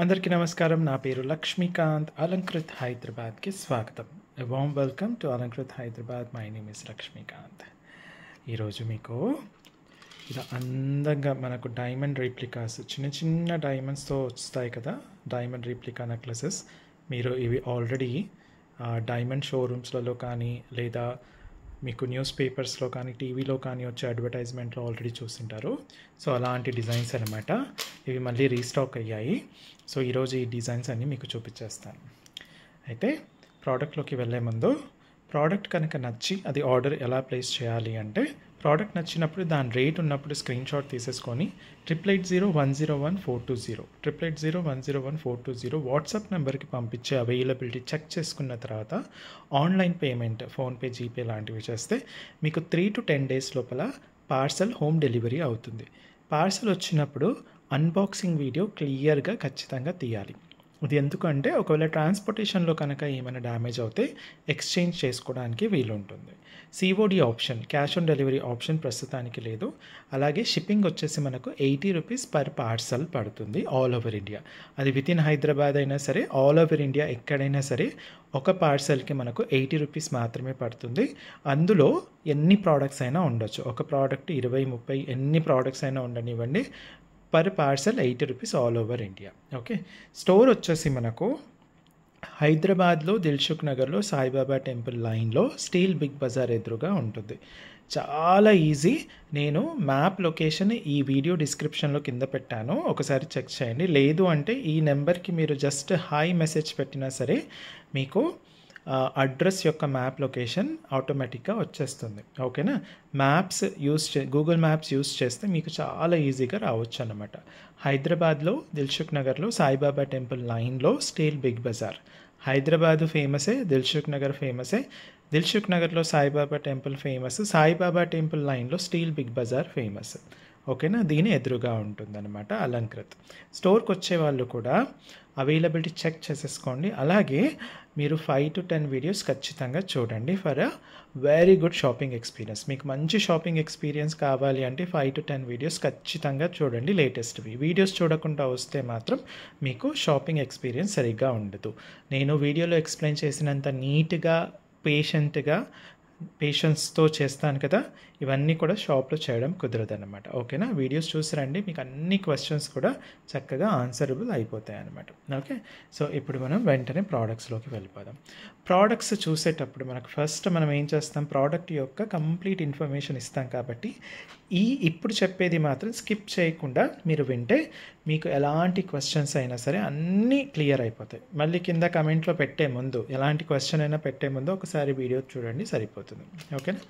అందరికీ నమస్కారం. నా పేరు లక్ష్మీకాంత్ అలంకృత్ హైదరాబాద్కి స్వాగతం. Warm welcome to Alankrit Hyderabad. My name is Lakshmikant. ఈరోజు మీకు ఇలా అందంగా మనకు డైమండ్ రీప్లికాస్ చిన్న చిన్న డైమండ్స్తో వస్తాయి కదా? డైమండ్ రీప్లికా నెక్లెసెస్ మీరు ఇవి ఆల్రెడీ డైమండ్ షోరూమ్స్లలో కానీ లేదా మీకు న్యూస్ పేపర్స్లో కానీ టీవీలో కానీ వచ్చే అడ్వర్టైజ్మెంట్లో ఆల్రెడీ చూసింటారు. సో అలాంటి డిజైన్స్ అనమాట ఇవి మళ్ళీ రీస్టాక్ అయ్యాయి. సో ఈరోజు ఈ డిజైన్స్ అన్నీ మీకు చూపించేస్తాను. అయితే ప్రోడక్ట్లోకి వెళ్ళే ముందు ప్రోడక్ట్ కనుక నచ్చి అది ఆర్డర్ ఎలా ప్లేస్ చేయాలి అంటే ప్రోడక్ట్ నచ్చినప్పుడు దాని రేట్ ఉన్నప్పుడు స్క్రీన్ షాట్ తీసేసుకొని triple eight zero one zero one four two zero triple eight zero one zero one four two zero WhatsApp నెంబర్కి పంపించే అవైలబిలిటీ చెక్ చేసుకున్న తర్వాత ఆన్లైన్ పేమెంట్ ఫోన్పే జీపే లాంటివి చేస్తే మీకు త్రీ టు టెన్ డేస్ లోపల parcel home delivery అవుతుంది. Parcel వచ్చినప్పుడు అన్బాక్సింగ్ వీడియో క్లియర్గా ఖచ్చితంగా తీయాలి. ఇది ఎందుకంటే ఒకవేళ ట్రాన్స్పోర్టేషన్లో కనుక ఏమైనా డ్యామేజ్ అవుతే ఎక్స్చేంజ్ చేసుకోవడానికి వీలుంటుంది. COD option cash on delivery option ప్రస్తుతానికి లేదు. అలాగే షిప్పింగ్ వచ్చేసి మనకు ఎయిటీ రూపీస్ పర్ పార్సల్ పడుతుంది ఆల్ ఓవర్ ఇండియా. అది విత్ ఇన్ హైదరాబాద్ అయినా సరే ఆల్ ఓవర్ ఇండియా ఎక్కడైనా సరే ఒక పార్సల్కి మనకు ఎయిటీ రూపీస్ మాత్రమే పడుతుంది. అందులో ఎన్ని ప్రోడక్ట్స్ అయినా ఉండొచ్చు. ఒక ప్రోడక్ట్ ఇరవై ముప్పై ఎన్ని ప్రోడక్ట్స్ అయినా ఉండనివ్వండి. Per parcel eighty rupees all over India okay store వచ్చేసి మనకు హైదరాబాద్లో దిల్సుఖ్ నగర్లో సాయిబాబా టెంపుల్ లైన్లో స్టీల్ బిగ్ బజార్ ఎదురుగా ఉంటుంది. చాలా ఈజీ. నేను మ్యాప్ లొకేషన్ ఈ వీడియో డిస్క్రిప్షన్లో కింద పెట్టాను. ఒకసారి చెక్ చేయండి. లేదు అంటే ఈ నెంబర్కి మీరు జస్ట్ హాయ్ మెసేజ్ పెట్టినా సరే మీకు అడ్రస్ యొక్క మ్యాప్ లొకేషన్ ఆటోమేటిక్గా వచ్చేస్తుంది. ఓకేనా? మ్యాప్స్ యూస్ చే గూగుల్ మ్యాప్స్ యూస్ చేస్తే మీకు చాలా ఈజీగా రావచ్చు అనమాట హైదరాబాద్లో దిల్సుఖ్ నగర్లో సాయిబాబా టెంపుల్ లైన్లో స్టీల్ బిగ్ బజార్. హైదరాబాద్ ఫేమసే దిల్సుఖ్ నగర్ ఫేమసే. దిల్సుఖ్ నగర్లో Saibaba temple famous Saibaba temple లైన్లో స్టీల్ బిగ్ బజార్ ఫేమస్. ఓకేనా? దీని ఎదురుగా ఉంటుందన్నమాట అలంకృత్. స్టోర్కి వచ్చే వాళ్ళు కూడా అవైలబిలిటీ చెక్ చేసేసుకోండి. అలాగే మీరు ఫైవ్ టు టెన్ వీడియోస్ ఖచ్చితంగా చూడండి for a very good shopping experience. మీకు మంచి షాపింగ్ ఎక్స్పీరియన్స్ కావాలి అంటే ఫైవ్ టు టెన్ వీడియోస్ ఖచ్చితంగా చూడండి లేటెస్ట్వి వీడియోస్ చూడకుండా వస్తే మాత్రం మీకు షాపింగ్ ఎక్స్పీరియన్స్ సరిగ్గా ఉండదు. నేను వీడియోలో ఎక్స్ప్లెయిన్ చేసినంత నీట్గా పేషెంట్గా పేషెన్స్తో చేస్తాను కదా ఇవన్నీ కూడా షాప్లో చేయడం కుదరదు అనమాట ఓకేనా? వీడియోస్ చూసి రండి. మీకు అన్ని క్వశ్చన్స్ కూడా చక్కగా ఆన్సరబుల్ అయిపోతాయి అనమాట ఓకే? సో ఇప్పుడు మనం వెంటనే ప్రోడక్ట్స్లోకి వెళ్ళిపోదాం. ప్రోడక్ట్స్ చూసేటప్పుడు మనకు ఫస్ట్ మనం ఏం చేస్తాం? ప్రోడక్ట్ యొక్క కంప్లీట్ ఇన్ఫర్మేషన్ ఇస్తాం కాబట్టి ఈ ఇప్పుడు చెప్పేది మాత్రం స్కిప్ చేయకుండా మీరు వింటే మీకు ఎలాంటి క్వశ్చన్స్ అయినా సరే అన్నీ క్లియర్ అయిపోతాయి. మళ్ళీ కింద కమెంట్లో పెట్టే ముందు ఎలాంటి క్వశ్చన్ అయినా పెట్టే ముందు ఒకసారి వీడియో చూడండి సరిపోతుంది. ఓకేనా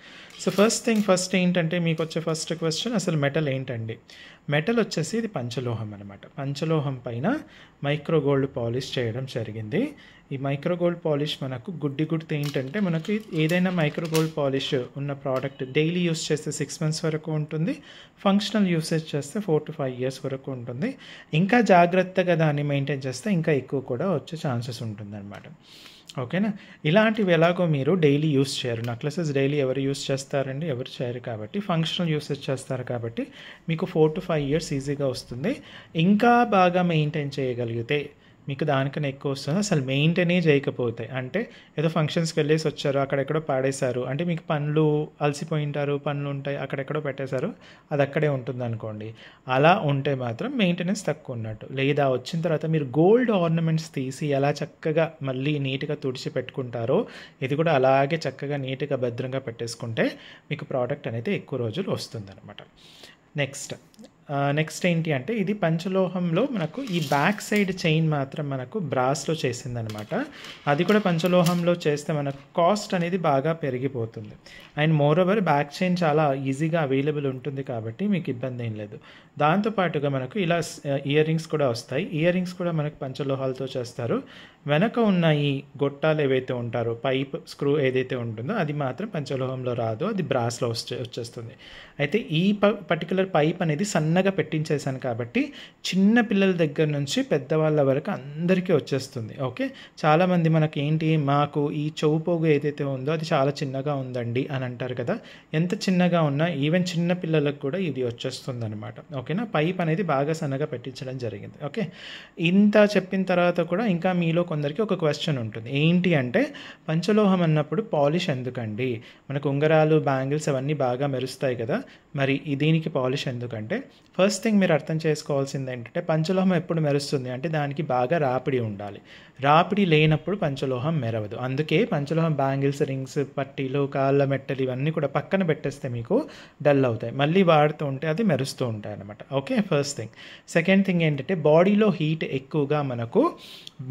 సో ఫస్ట్ థింగ్ ఫస్ట్ ఏంటంటే మీకు వచ్చే ఫస్ట్ క్వశ్చన్ అసలు మెటల్ ఏంటండి? మెటల్ వచ్చేసి ఇది పంచలోహం అనమాట పంచలోహం పైన మైక్రో గోల్డ్ పాలిష్ చేయడం జరిగింది. ఈ మైక్రో గోల్డ్ పాలిష్ మనకు గుడ్డి గుర్తు ఏంటంటే మనకి ఏదైనా మైక్రో గోల్డ్ పాలిష్ ఉన్న ప్రోడక్ట్ డైలీ యూస్ చేస్తే సిక్స్ మంత్స్ వరకు ఉంటుంది. ఫంక్షనల్ యూసేజ్ చేస్తే ఫోర్ టు ఫైవ్ ఇయర్స్ వరకు ఉంటుంది. ఇంకా జాగ్రత్తగా దాన్ని మెయింటైన్ చేస్తే ఇంకా ఎక్కువ కూడా వచ్చే ఛాన్సెస్ ఉంటుందన్నమాట. ఓకేనా ఇలాంటివి ఎలాగో మీరు డైలీ యూస్ చేయరు. నెక్లెసెస్ డైలీ ఎవరు యూస్ చేస్తారండి? ఎవరు చేయరు కాబట్టి. ఫంక్షనల్ యూసేజ్ చేస్తారు కాబట్టి మీకు ఫోర్ టు ఫైవ్ ఇయర్స్ ఈజీగా వస్తుంది. ఇంకా బాగా మెయింటైన్ చేయగలిగితే మీకు దానికన్నా ఎక్కువ వస్తుంది. అసలు మెయింటైనే చేయకపోతే అంటే ఏదో ఫంక్షన్స్కి వెళ్ళేసి వచ్చారు అక్కడెక్కడో పాడేశారు అంటే మీకు పనులు అలసిపోయి ఉంటారు పనులు ఉంటాయి అక్కడెక్కడో పెట్టేశారు అది అక్కడే ఉంటుంది అనుకోండి అలా ఉంటే మాత్రం మెయింటెనెన్స్ తక్కువ ఉన్నట్టు. లేదా వచ్చిన తర్వాత మీరు గోల్డ్ ఆర్నమెంట్స్ తీసి ఎలా చక్కగా మళ్ళీ నీట్గా తుడిచి పెట్టుకుంటారో ఇది కూడా అలాగే చక్కగా నీట్గా భద్రంగా పెట్టేసుకుంటే మీకు ప్రోడక్ట్ అనేది ఎక్కువ రోజులు వస్తుందన్నమాట. నెక్స్ట్ నెక్స్ట్ ఏంటి అంటే ఇది పంచలోహంలో మనకు ఈ బ్యాక్ సైడ్ చైన్ మాత్రం మనకు బ్రాస్లో చేసిందనమాట అది కూడా పంచలోహంలో చేస్తే మనకు కాస్ట్ అనేది బాగా పెరిగిపోతుంది. And more over back chain చాలా ఈజీగా అవైలబుల్ ఉంటుంది కాబట్టి మీకు ఇబ్బంది ఏం లేదు. దాంతోపాటుగా మనకు ఇలా ఇయర్ రింగ్స్ కూడా వస్తాయి. ఇయర్ రింగ్స్ కూడా మనకు పంచలోహాలతో చేస్తారు. వెనక ఉన్న ఈ గొట్టాలు ఏవైతే ఉంటారో పైప్ స్క్రూ ఏదైతే ఉంటుందో అది మాత్రం పంచలోహంలో రాదు అది బ్రాస్లో వచ్చే వచ్చేస్తుంది. అయితే ఈ ప పర్టికులర్ పైప్ అనేది సన్నగా పెట్టించేసాను కాబట్టి చిన్న పిల్లల దగ్గర నుంచి పెద్దవాళ్ళ వరకు అందరికీ వచ్చేస్తుంది ఓకే? చాలామంది మనకి ఏంటి మాకు ఈ చెవు పోగు ఏదైతే ఉందో అది చాలా చిన్నగా ఉందండి అని అంటారు కదా? ఎంత చిన్నగా ఉన్నా ఈవెన్ చిన్న పిల్లలకు కూడా ఇది వచ్చేస్తుంది అనమాట ఓకేనా? పైప్ అనేది బాగా సన్నగా పెట్టించడం జరిగింది ఓకే? ఇంత చెప్పిన తర్వాత కూడా ఇంకా మీలో కొందరికి ఒక క్వశ్చన్ ఉంటుంది. ఏంటి అంటే పంచలోహం అన్నప్పుడు పాలిష్ ఎందుకండి? మనకు ఉంగరాలు బ్యాంగిల్స్ అవన్నీ బాగా మెరుస్తాయి కదా. మరి దీనికి పాలిష్ ఎందుకంటే ఫస్ట్ థింగ్ మీరు అర్థం చేసుకోవాల్సింది ఏంటంటే పంచలోహం ఎప్పుడు మెరుస్తుంది? అంటే దానికి బాగా రాపిడి ఉండాలి. రాపిడి లేనప్పుడు పంచలోహం మెరవదు. అందుకే పంచలోహం బ్యాంగిల్స్ రింగ్స్ పట్టీలు కాళ్ళ మెట్టలు ఇవన్నీ కూడా పక్కన పెట్టేస్తే మీకు డల్ అవుతాయి. మళ్ళీ వాడుతూ ఉంటే అది మెరుస్తూ ఉంటాయి అనమాట okay first thing second thing ఏంటంటే బాడీలో హీట్ ఎక్కువగా మనకు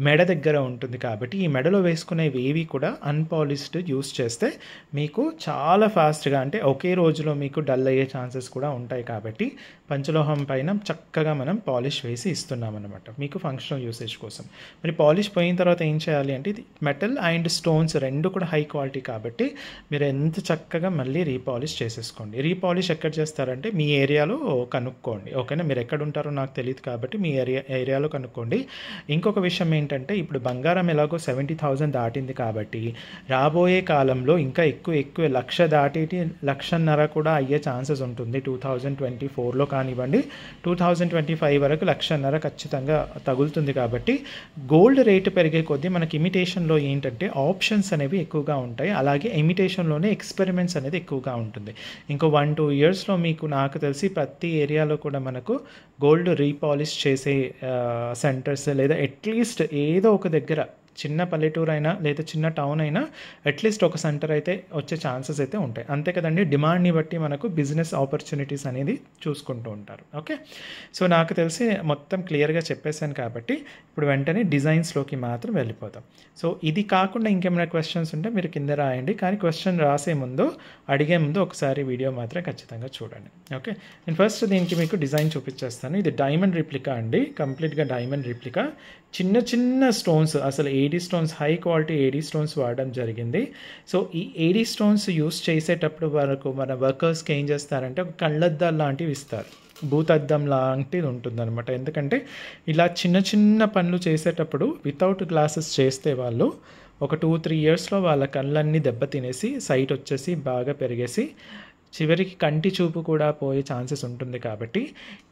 మెడ దగ్గర ఉంటుంది కాబట్టి ఈ మెడలో వేసుకునేవి ఏవి కూడా అన్పాలిష్డ్ యూస్ చేస్తే మీకు చాలా ఫాస్ట్గా అంటే ఒకే రోజులో మీకు డల్ అయ్యే ఛాన్సెస్ కూడా ఉంటాయి కాబట్టి పంచలోహం పైన చక్కగా మనం పాలిష్ వేసి ఇస్తున్నాం అనమాట మీకు ఫంక్షనల్ యూసేజ్ కోసం. మరి పాలిష్ పోయిన తర్వాత ఏం చేయాలి అంటే ఇది మెటల్ అండ్ స్టోన్స్ రెండు కూడా హై క్వాలిటీ కాబట్టి మీరు ఎంత చక్కగా మళ్ళీ రీపాలిష్ చేసేసుకోండి. రీపాలిష్ ఎక్కడ చేస్తారంటే మీ ఏరియాలో కనుక్కోండి. ఓకేనా? మీరు ఎక్కడ ఉంటారో నాకు తెలియదు కాబట్టి మీ ఏరియా ఏరియాలో కనుక్కోండి. ఇంకొక విషయం ఏంటంటే ఇప్పుడు బంగారం ఎలాగో సెవెంటీ థౌజండ్ దాటింది కాబట్టి రాబోయే కాలంలో ఇంకా ఎక్కువ ఎక్కువ లక్ష దాటి లక్షన్నర కూడా అయ్యే ఛాన్సెస్ ఉంటుంది. టూ థౌజండ్ ట్వంటీ ఫోర్లో కానివ్వండి టూ థౌజండ్ ట్వంటీ ఫైవ్ వరకు లక్షన్నర ఖచ్చితంగా తగులుతుంది కాబట్టి గోల్డ్ రేటు పెరిగే కొద్దీ మనకి ఇమిటేషన్లో ఏంటంటే ఆప్షన్స్ అనేవి ఎక్కువగా ఉంటాయి. అలాగే ఇమిటేషన్లోనే ఎక్స్పెరిమెంట్స్ అనేది ఎక్కువగా ఉంటుంది. ఇంకో వన్ టూ ఇయర్స్లో మీకు నాకు తెలిసి ప్రతి ఏరియాలో కూడా మనకు గోల్డ్ రీపాలిష్ చేసే సెంటర్స్ లేదా అట్లీస్ట్ ఏదో ఒక దగ్గర చిన్న పల్లెటూరు అయినా లేదా చిన్న టౌన్ అయినా అట్లీస్ట్ ఒక సెంటర్ అయితే వచ్చే ఛాన్సెస్ అయితే ఉంటాయి. అంతే కదండి డిమాండ్ని బట్టి మనకు బిజినెస్ ఆపర్చునిటీస్ అనేది చూసుకుంటూ ఉంటారు. ఓకే? సో నాకు తెలిసి మొత్తం క్లియర్గా చెప్పేశాను కాబట్టి ఇప్పుడు వెంటనే డిజైన్స్లోకి మాత్రం వెళ్ళిపోతాం సో ఇది కాకుండా ఇంకేమైనా క్వశ్చన్స్ ఉంటే మీరు కింద రాయండి. కానీ క్వశ్చన్ రాసే ముందు అడిగే ముందు ఒకసారి వీడియో మాత్రం ఖచ్చితంగా చూడండి. ఓకే? నేను ఫస్ట్ దీనికి మీకు డిజైన్ చూపించేస్తాను. ఇది డైమండ్ రిప్లికా అండి. కంప్లీట్గా డైమండ్ రిప్లికా. చిన్న చిన్న స్టోన్స్ అసలు AD stones high quality AD stones వాడడం జరిగింది. సో ఈ ఏడీ స్టోన్స్ యూస్ చేసేటప్పుడు వరకు మన వర్కర్స్కి ఏం చేస్తారంటే ఒక కళ్ళద్దాలు లాంటివి ఇస్తారు. భూతద్దం లాంటిది ఉంటుందన్నమాట. ఎందుకంటే ఇలా చిన్న చిన్న పనులు చేసేటప్పుడు వితౌట్ గ్లాసెస్ చేస్తే వాళ్ళు ఒక టూ త్రీ ఇయర్స్లో వాళ్ళ కళ్ళన్నీ దెబ్బతినేసి సైట్ వచ్చేసి బాగా పెరిగేసి చివరికి కంటి చూపు కూడా పోయే ఛాన్సెస్ ఉంటుంది కాబట్టి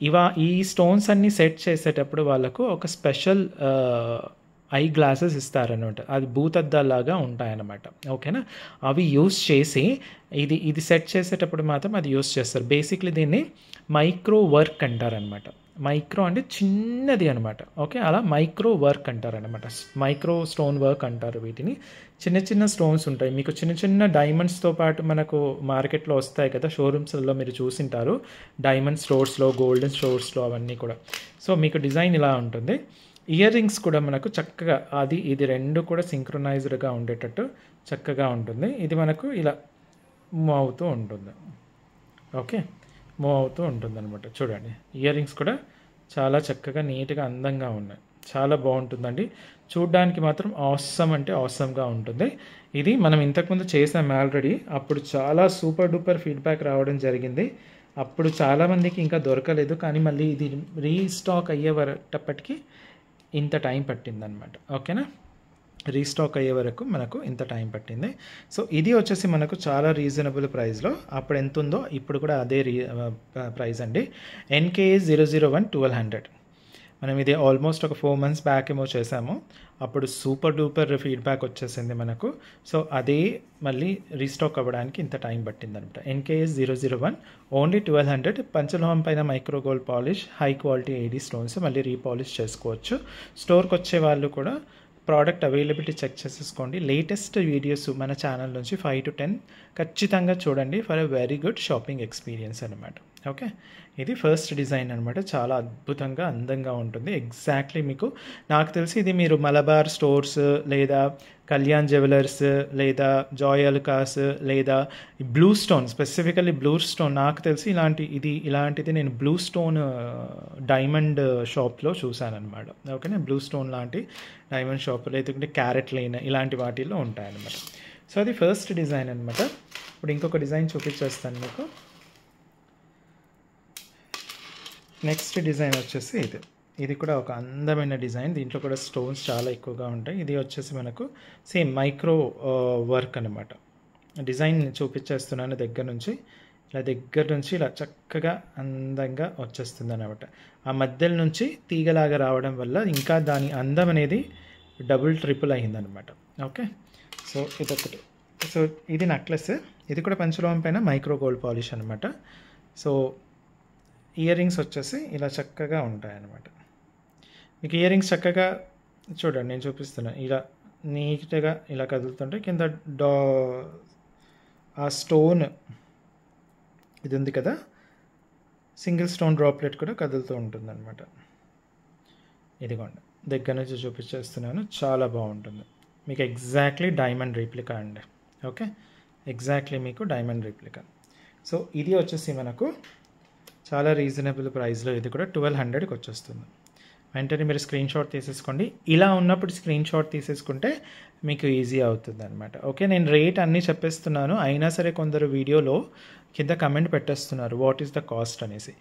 ఇవా ఈ స్టోన్స్ అన్ని సెట్ చేసేటప్పుడు వాళ్ళకు ఒక స్పెషల్ ఐ గ్లాసెస్ ఇస్తారనమాట అది భూతద్దాలాగా ఉంటాయన్నమాట. ఓకేనా? అవి యూస్ చేసి ఇది ఇది సెట్ చేసేటప్పుడు మాత్రం అది యూస్ చేస్తారు. బేసిక్లీ దీన్ని మైక్రో వర్క్ అంటారనమాట మైక్రో అంటే చిన్నది అనమాట ఓకే? అలా మైక్రో వర్క్ అంటారనమాట మైక్రో స్టోన్ వర్క్ అంటారు వీటిని. చిన్న చిన్న స్టోన్స్ ఉంటాయి. మీకు చిన్న చిన్న డైమండ్స్తో పాటు మనకు మార్కెట్లో వస్తాయి కదా షోరూమ్స్లో మీరు చూసింటారు. డైమండ్ స్టోర్స్లో గోల్డెన్ స్టోర్స్లో అవన్నీ కూడా. సో మీకు డిజైన్ ఇలా ఉంటుంది. ఇయర్ రింగ్స్ కూడా మనకు చక్కగా అది ఇది రెండు కూడా సింక్రొనైజ్డ్గా ఉండేటట్టు చక్కగా ఉంటుంది. ఇది మనకు ఇలా మూవ్ అవుతూ ఉంటుంది. ఓకే? మూవ్ అవుతూ ఉంటుందన్నమాట. చూడండి ఇయర్ రింగ్స్ కూడా చాలా చక్కగా నీట్గా అందంగా ఉన్నాయి. చాలా బాగుంటుందండి. చూడ్డానికి మాత్రం ఆసమ్ అంటే ఆసమ్గా ఉంటుంది. ఇది మనం ఇంతకుముందు చేసాం ఆల్రెడీ అప్పుడు చాలా సూపర్ డూపర్ ఫీడ్బ్యాక్ రావడం జరిగింది. అప్పుడు చాలామందికి ఇంకా దొరకలేదు. కానీ మళ్ళీ ఇది రీస్టాక్ అయ్యేటప్పటికి ఇంత టైం పట్టిందనమాట ఓకేనా? రీస్టాక్ అయ్యే వరకు మనకు ఇంత టైం పట్టింది. సో ఇది వచ్చేసి మనకు చాలా రీజనబుల్ ప్రైస్లో. అప్పుడు ఎంత ఉందో ఇప్పుడు కూడా అదే రీ ప్రైస్ అండి. NK zero zero one twelve hundred. మనం ఇది ఆల్మోస్ట్ ఒక ఫోర్ మంత్స్ బ్యాక్ ఏమో చేసాము. అప్పుడు సూపర్ డూపర్ ఫీడ్బ్యాక్ వచ్చేసింది మనకు. సో అదే మళ్ళీ రీస్టాక్ అవ్వడానికి ఇంత టైం పట్టింది అనమాట NKS zero zero one only twelve hundred. పంచలోహం పైన micro gold polish high quality AD stones మళ్ళీ రీపాలిష్ చేసుకోవచ్చు. స్టోర్కి వచ్చే వాళ్ళు కూడా ప్రోడక్ట్ అవైలబిలిటీ చెక్ చేసేసుకోండి. లేటెస్ట్ వీడియోస్ మన ఛానల్ నుంచి ఫైవ్ టు టెన్ ఖచ్చితంగా చూడండి for a very good shopping experience అనమాట ఓకే ఇది ఫస్ట్ డిజైన్ అనమాట చాలా అద్భుతంగా అందంగా ఉంటుంది. ఎగ్జాక్ట్లీ మీకు నాకు తెలిసి ఇది మీరు మలబార్ స్టోర్స్ లేదా కళ్యాణ్ జ్యువెలర్స్ లేదా జాయ్ అల్కాస్ లేదా blue stone specifically blue stone నాకు తెలిసి ఇలాంటి ఇది ఇలాంటిది నేను బ్లూ స్టోన్ డైమండ్ షాప్లో చూశాను అనమాట ఓకేనా బ్లూ స్టోన్ లాంటి డైమండ్ షాప్ లేదంటే క్యారెట్ లైన్ ఇలాంటి వాటిల్లో ఉంటాయన్నమాట. సో అది ఫస్ట్ డిజైన్ అనమాట ఇప్పుడు ఇంకొక డిజైన్ చూపించేస్తాను మీకు. నెక్స్ట్ డిజైన్ వచ్చేసి ఇది. ఇది కూడా ఒక అందమైన డిజైన్. దీంట్లో కూడా స్టోన్స్ చాలా ఎక్కువగా ఉంటాయి. ఇది వచ్చేసి మనకు సేమ్ మైక్రో వర్క్ అనమాట డిజైన్ చూపించేస్తున్నాను దగ్గర నుంచి. ఇలా దగ్గర నుంచి ఇలా చక్కగా అందంగా వచ్చేస్తుంది అనమాట ఆ మధ్యలో నుంచి తీగలాగా రావడం వల్ల ఇంకా దాని అందం అనేది డబుల్ ట్రిపుల్ అయిందనమాట ఓకే? సో ఇదొకటి. సో ఇది నెక్లెస్. ఇది కూడా పంచలోహం పైన మైక్రో గోల్డ్ పాలిష్ అనమాట సో ఇయర్ రింగ్స్ వచ్చేసి ఇలా చక్కగా ఉంటాయి అన్నమాట మీకు ఇయర్ రింగ్స్ చక్కగా చూడండి నేను చూపిస్తున్నాను ఇలా నీట్గా ఇలా కదులుతుంటే కింద డా ఆ స్టోన్ ఇది ఉంది కదా సింగిల్ స్టోన్ డ్రాప్లెట్ కూడా కదులుతూ ఉంటుందన్నమాట. ఇదిగోండి దగ్గర నుంచి చూపించేస్తున్నాను చాలా బాగుంటుంది. మీకు ఎగ్జాక్ట్లీ డైమండ్ రీప్లికా అండి. ఓకే? ఎగ్జాక్ట్లీ మీకు డైమండ్ రీప్లికా సో ఇది వచ్చేసి మనకు చాలా రీజనబుల్ ప్రైస్లో ఇది కూడా ట్వెల్వ్ హండ్రెడ్కి వచ్చేస్తుంది. వెంటనే మీరు స్క్రీన్ షాట్ తీసేసుకోండి. ఇలా ఉన్నప్పుడు స్క్రీన్ షాట్ తీసేసుకుంటే మీకు ఈజీ అవుతుంది అనమాట ఓకే నేను రేట్ అన్నీ చెప్పేస్తున్నాను. అయినా సరే కొందరు వీడియోలో కింద కమెంట్ పెట్టేస్తున్నారు వాట్ ఈస్ ద కాస్ట్ అనేసి.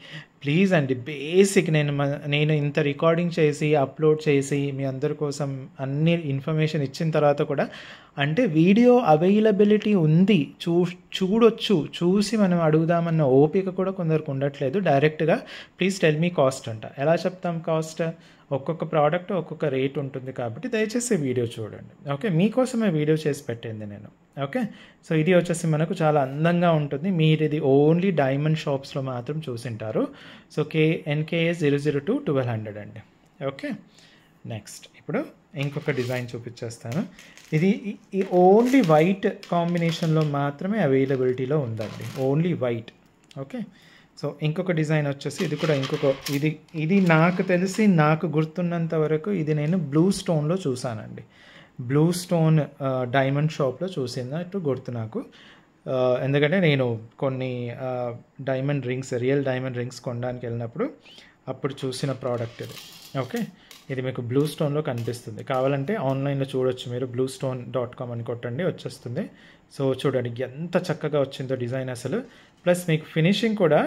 ప్లీజ్ అండి బేసిక్ నేను మ- నేను ఇంత రికార్డింగ్ చేసి అప్లోడ్ చేసి మీ అందరి కోసం అన్ని ఇన్ఫర్మేషన్ ఇచ్చిన తర్వాత కూడా అంటే వీడియో అవైలబిలిటీ ఉంది చూ చూడొచ్చు చూసి మనం అడుగుదామన్న ఓపిక కూడా కొందరికి ఉండట్లేదు. డైరెక్ట్గా ప్లీజ్ టెల్ మీ కాస్ట్ అంట. ఎలా చెప్తాం కాస్ట్ ఒక్కొక్క ప్రోడక్ట్ ఒక్కొక్క రేట్ ఉంటుంది కాబట్టి దయచేసి వీడియో చూడండి. ఓకే మీకోసమే వీడియో చేసి పెట్టింది నేను. ఓకే సో ఇది వచ్చేసి మనకు చాలా అందంగా ఉంటుంది. మీరు ఇది ఓన్లీ డైమండ్ షాప్స్లో మాత్రం చూసింటారు. So K NKS zero zero two twelve hundred అండి. ఓకే నెక్స్ట్ ఇప్పుడు ఇంకొక డిజైన్ చూపించేస్తాను. ఇది ఈ- ఈ ఓన్లీ వైట్ కాంబినేషన్లో మాత్రమే అవైలబిలిటీలో ఉందండి. ఓన్లీ వైట్ ఓకే సో ఇంకొక డిజైన్ వచ్చేసి ఇది కూడా ఇంకొక ఇది ఇది నాకు తెలిసి నాకు గుర్తున్నంత వరకు ఇది నేను బ్లూ స్టోన్లో చూసానండి బ్లూ స్టోన్ డైమండ్ షాప్లో చూసినట్టు గుర్తు నాకు. ఎందుకంటే నేను కొన్ని diamond rings real diamond rings కొనడానికి వెళ్ళినప్పుడు అప్పుడు చూసిన ప్రోడక్ట్ ఇది. ఓకే ఇది మీకు బ్లూ స్టోన్లో కనిపిస్తుంది. కావాలంటే ఆన్లైన్లో చూడొచ్చు మీరు. బ్లూ స్టోన్ డాట్ కామ్ అని కొట్టండి వచ్చేస్తుంది. సో చూడండి ఎంత చక్కగా వచ్చిందో డిజైన్ అసలు. ప్లస్ మీకు ఫినిషింగ్ కూడా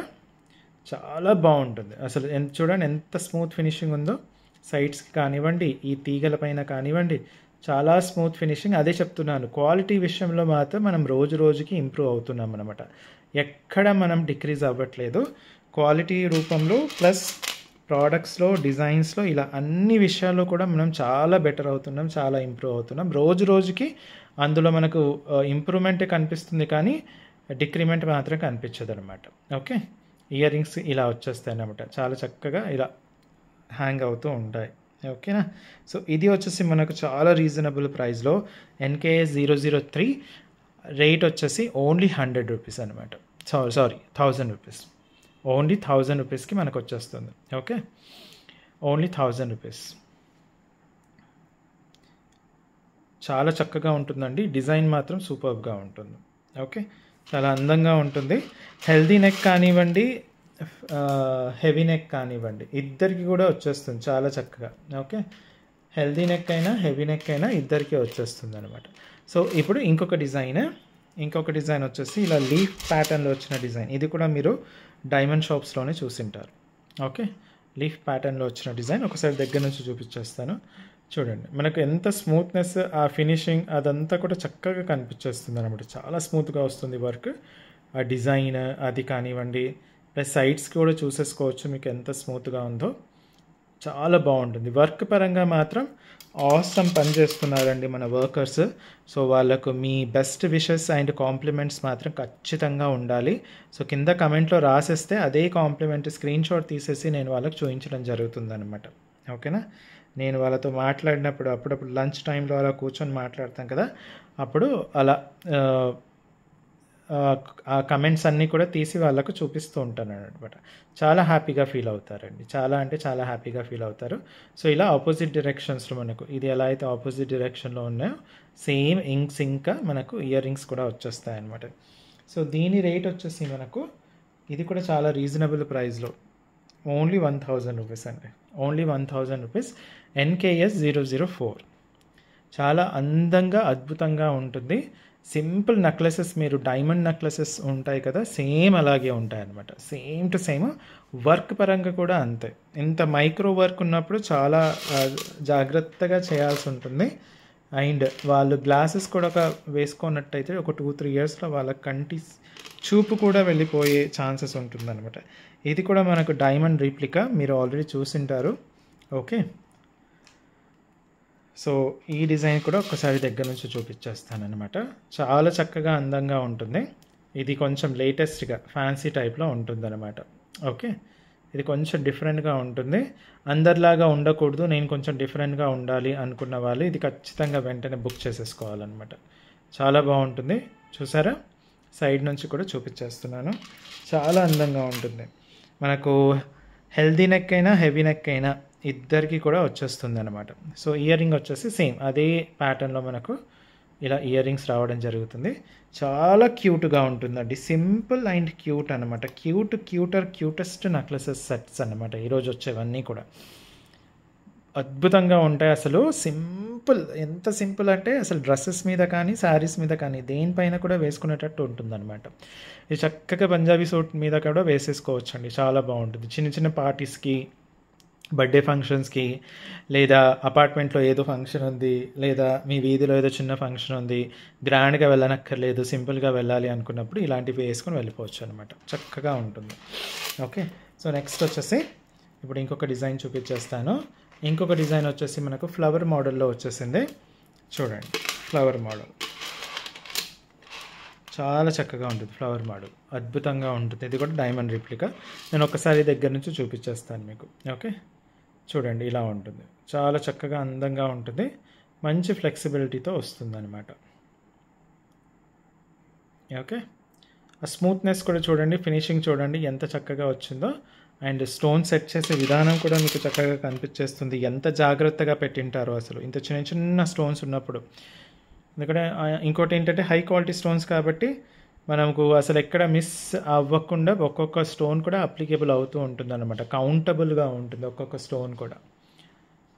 చాలా బాగుంటుంది. అసలు ఎంత చూడండి ఎంత స్మూత్ ఫినిషింగ్ ఉందో. సైడ్స్కి కానివ్వండి ఈ తీగల పైన కానివ్వండి చాలా స్మూత్ ఫినిషింగ్. అదే చెప్తున్నాను క్వాలిటీ విషయంలో మాత్రం మనం రోజు రోజుకి ఇంప్రూవ్ అవుతున్నాం అనమాట ఎక్కడ మనం డిక్రీజ్ అవ్వట్లేదు. క్వాలిటీ రూపంలో ప్లస్ ప్రోడక్ట్స్లో డిజైన్స్లో ఇలా అన్ని విషయాల్లో కూడా మనం చాలా బెటర్ అవుతున్నాం చాలా ఇంప్రూవ్ అవుతున్నాం. రోజు రోజుకి అందులో మనకు ఇంప్రూవ్మెంట్ కనిపిస్తుంది కానీ డిక్రిమెంట్ మాత్రం కనిపించదు అనమాట ఓకే? ఇయర్ రింగ్స్ ఇలా వచ్చేస్తాయి అన్నమాట చాలా చక్కగా ఇలా హ్యాంగ్ అవుతూ ఉంటాయి. ఓకేనా? సో ఇది వచ్చేసి మనకు చాలా రీజనబుల్ ప్రైస్లో NK zero zero three rate వచ్చేసి ఓన్లీ హండ్రెడ్ రూపీస్ అనమాట sorry sorry thousand rupees. Only thousand రూపీస్కి మనకు వచ్చేస్తుంది. ఓకే? Only thousand rupees. చాలా చక్కగా ఉంటుందండి. డిజైన్ మాత్రం సూపర్గా ఉంటుంది. ఓకే? చాలా అందంగా ఉంటుంది. హెల్దీ నెక్ కానివ్వండి హెవీ నెక్ కానివ్వండి ఇద్దరికి కూడా వచ్చేస్తుంది చాలా చక్కగా. ఓకే హెల్దీ నెక్ అయినా హెవీ నెక్ అయినా ఇద్దరికి వచ్చేస్తుంది అనమాట సో ఇప్పుడు ఇంకొక డిజైన్ ఇంకొక డిజైన్ వచ్చేసి ఇలా లీఫ్ ప్యాటర్న్లో వచ్చిన డిజైన్ ఇది కూడా మీరు డైమండ్ షాప్స్లోనే చూసింటారు. ఓకే లీఫ్ ప్యాటర్న్లో వచ్చిన డిజైన్ ఒకసారి దగ్గర నుంచి చూపించేస్తాను. చూడండి మనకు ఎంత స్మూత్నెస్ ఆ ఫినిషింగ్ అదంతా కూడా చక్కగా కనిపించేస్తుంది అనమాట చాలా స్మూత్గా వస్తుంది వర్క్. ఆ డిజైన్ అది కానివ్వండి ప్లస్ సైడ్స్ కూడా చూసేసుకోవచ్చు మీకు ఎంత స్మూత్గా ఉందో. చాలా బాగుంటుంది. వర్క్ పరంగా మాత్రం ఆసమ్ పని చేస్తున్నారండి మన వర్కర్స్ సో వాళ్ళకు మీ బెస్ట్ విషెస్ అండ్ కాంప్లిమెంట్స్ మాత్రం ఖచ్చితంగా ఉండాలి. సో కింద కమెంట్లో రాసేస్తే అదే కాంప్లిమెంట్ స్క్రీన్ షాట్ తీసేసి నేను వాళ్ళకి చూపించడం జరుగుతుంది అనమాట ఓకేనా? నేను వాళ్ళతో మాట్లాడినప్పుడు అప్పుడప్పుడు లంచ్ టైంలో అలా కూర్చొని మాట్లాడతాం కదా. అప్పుడు అలా ఆ, కమెంట్స్ అన్నీ కూడా తీసి వాళ్ళకు చూపిస్తూ ఉంటాను అనమాట చాలా హ్యాపీగా ఫీల్ అవుతారండి. చాలా అంటే చాలా హ్యాపీగా ఫీల్ అవుతారు. సో ఇలా ఆపోజిట్ డైరెక్షన్స్లో మనకు ఇది ఎలా అయితే ఆపోజిట్ డైరెక్షన్లో ఉన్నాయో సేమ్ ఇంక్స్ ఇంకా మనకు ఇయర్ రింగ్స్ కూడా వచ్చేస్తాయి అనమాట సో దీని రేట్ వచ్చేసి మనకు ఇది కూడా చాలా రీజనబుల్ ప్రైస్లో ఓన్లీ వన్ థౌజండ్ రూపీస్ అండి. Only one thousand rupees NKS zero zero four. చాలా అందంగా అద్భుతంగా ఉంటుంది. సింపుల్ నెక్లెసెస్ మీరు డైమండ్ నెక్లెసెస్ ఉంటాయి కదా సేమ్ అలాగే ఉంటాయి అనమాట సేమ్ టు సేమ్ వర్క్ పరంగా కూడా అంతే. ఇంత మైక్రో వర్క్ ఉన్నప్పుడు చాలా జాగ్రత్తగా చేయాల్సి ఉంటుంది. అండ్ వాళ్ళు గ్లాసెస్ కూడా ఒక వేసుకున్నట్టయితే ఒక టూ త్రీ ఇయర్స్లో వాళ్ళ కంటి చూపు కూడా వెళ్ళిపోయే ఛాన్సెస్ ఉంటుందన్నమాట. ఇది కూడా మనకు డైమండ్ రీప్లికా మీరు ఆల్రెడీ చూసింటారు. ఓకే సో ఈ డిజైన్ కూడా ఒకసారి దగ్గర నుంచి చూపించేస్తానమాట చాలా చక్కగా అందంగా ఉంటుంది. ఇది కొంచెం లేటెస్ట్గా ఫ్యాన్సీ టైప్లో ఉంటుందన్నమాట. ఓకే ఇది కొంచెం డిఫరెంట్గా ఉంటుంది. అందరిలాగా ఉండకూడదు. నేను కొంచెం డిఫరెంట్గా ఉండాలి అనుకున్న వాళ్ళు ఇది ఖచ్చితంగా వెంటనే బుక్ చేసేసుకోవాలన్నమాట. చాలా బాగుంటుంది. చూసారా? సైడ్ నుంచి కూడా చూపించేస్తున్నాను. చాలా అందంగా ఉంటుంది. మనకు హెల్దీ నెక్ అయినా హెవీ నెక్ అయినా ఇద్దరికి కూడా వచ్చేస్తుంది అనమాట సో ఇయర్ రింగ్ వచ్చేసి సేమ్ అదే ప్యాటర్న్లో మనకు ఇలా ఇయర్ రింగ్స్ రావడం జరుగుతుంది. చాలా క్యూట్గా ఉంటుందండి. సింపుల్ అండ్ క్యూట్ అనమాట cute cuter cutest necklaces sets అనమాట ఈరోజు వచ్చేవన్నీ కూడా. అద్భుతంగా ఉంటాయి. అసలు సింపుల్ ఎంత సింపుల్ అంటే అసలు డ్రెస్సెస్ మీద కానీ శారీస్ మీద కానీ దేనిపైన కూడా వేసుకునేటట్టు ఉంటుందన్నమాట. ఇది చక్కగా పంజాబీ సూట్ మీద కూడా వేసేసుకోవచ్చు అండి చాలా బాగుంటుంది. చిన్న చిన్న పార్టీస్కి బర్త్డే ఫంక్షన్స్కి లేదా అపార్ట్మెంట్లో ఏదో ఫంక్షన్ ఉంది లేదా మీ వీధిలో ఏదో చిన్న ఫంక్షన్ ఉంది గ్రాండ్గా వెళ్ళనక్కర్లేదు సింపుల్గా వెళ్ళాలి అనుకున్నప్పుడు ఇలాంటివి వేసుకొని వెళ్ళిపోవచ్చు అనమాట చక్కగా ఉంటుంది. ఓకే. సో నెక్స్ట్ వచ్చేసి ఇప్పుడు ఇంకొక డిజైన్ చూపించేస్తాను. ఇంకొక డిజైన్ వచ్చేసి మనకు ఫ్లవర్ మోడల్లో వచ్చేసింది. చూడండి ఫ్లవర్ మోడల్ చాలా చక్కగా ఉంటుంది ఫ్లవర్ మోడల్ అద్భుతంగా ఉంటుంది. ఇది కూడా డైమండ్ రిప్లికా నేను ఒకసారి దగ్గర నుంచి చూపించేస్తాను మీకు. ఓకే చూడండి ఇలా ఉంటుంది. చాలా చక్కగా అందంగా ఉంటుంది. మంచి ఫ్లెక్సిబిలిటీతో వస్తుందన్నమాట. ఓకే ఆ స్మూత్నెస్ కూడా చూడండి ఫినిషింగ్ చూడండి ఎంత చక్కగా వచ్చిందో. అండ్ స్టోన్ సెట్ చేసే విధానం కూడా మీకు చక్కగా కనిపించేస్తుంది. ఎంత జాగ్రత్తగా పెట్టింటారో అసలు. ఇంత చిన్న చిన్న స్టోన్స్ ఉన్నప్పుడు. ఎందుకంటే ఇంకోటి ఏంటంటే హై క్వాలిటీ స్టోన్స్ కాబట్టి మనకు అసలు ఎక్కడ మిస్ అవ్వకుండా ఒక్కొక్క స్టోన్ కూడా అప్లికేబుల్ అవుతూ ఉంటుంది అనమాట కౌంటబుల్గా ఉంటుంది ఒక్కొక్క స్టోన్ కూడా.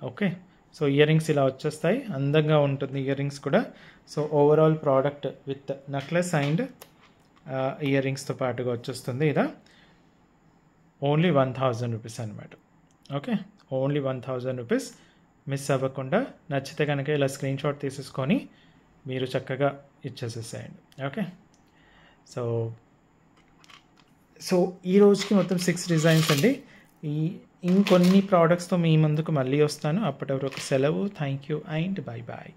ఓకే? సో ఇయర్ రింగ్స్ ఇలా వచ్చేస్తాయి. అందంగా ఉంటుంది ఇయర్ రింగ్స్ కూడా. So overall product with necklace and year రింగ్స్తో పాటుగా వచ్చేస్తుంది. ఇలా ఓన్లీ వన్ థౌజండ్ రూపీస్ అనమాట okay? Only one thousand rupees miss అవ్వకుండా నచ్చితే కనుక ఇలా స్క్రీన్ షాట్ తీసేసుకొని మీరు చక్కగా ఇచ్చేసేసేయండి. ఓకే? సో సో ఈ రోజుకి మొత్తం సిక్స్ డిజైన్స్ అండి. ఈ ఇంకొన్ని ప్రోడక్ట్స్తో మీ ముందుకు మళ్ళీ వస్తాను. అప్పటి వరకు సెలవు. Thank you and bye bye